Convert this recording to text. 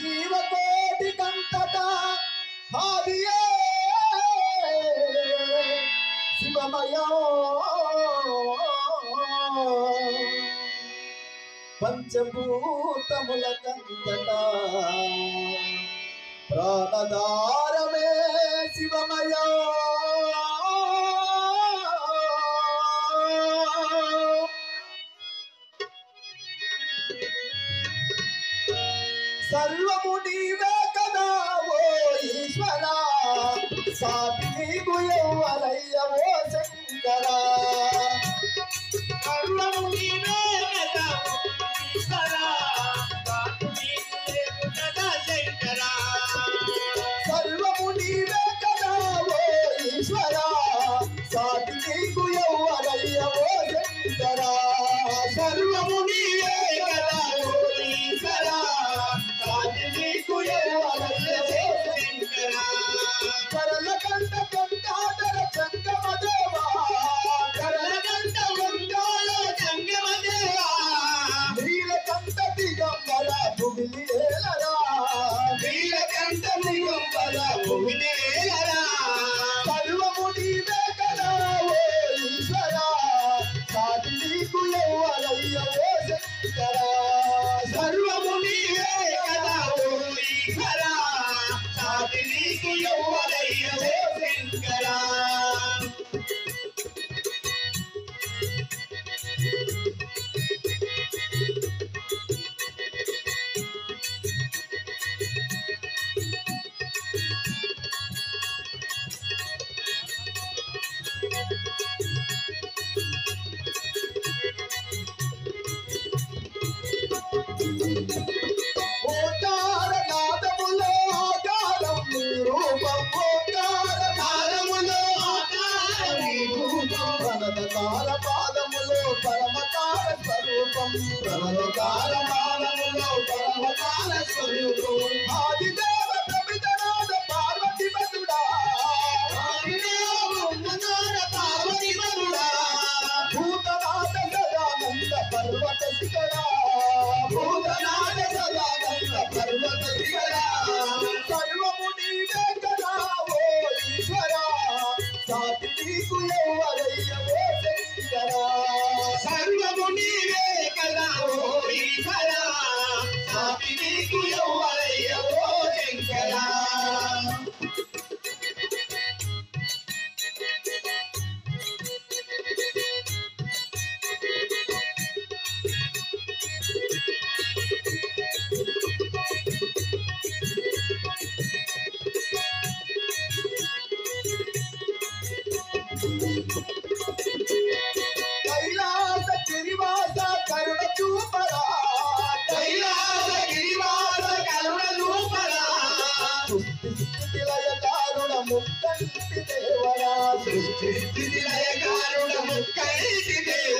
జీవకోటి కంటట హాదియే పంచభూతముల కంటట ప్రాణదారమే శివ సర్వము నీవే కదా ఓ ఈశ్వరా. సాక్షి గుయవ్వలయ్య ఓ శంకరా. పరమకాల మానవులో పరమకాల స్వరూపం ఆదిదేవ ముక్కంటి దేవరా సృష్టి స్థితి లయకారుడ ముక్కైటి దేవ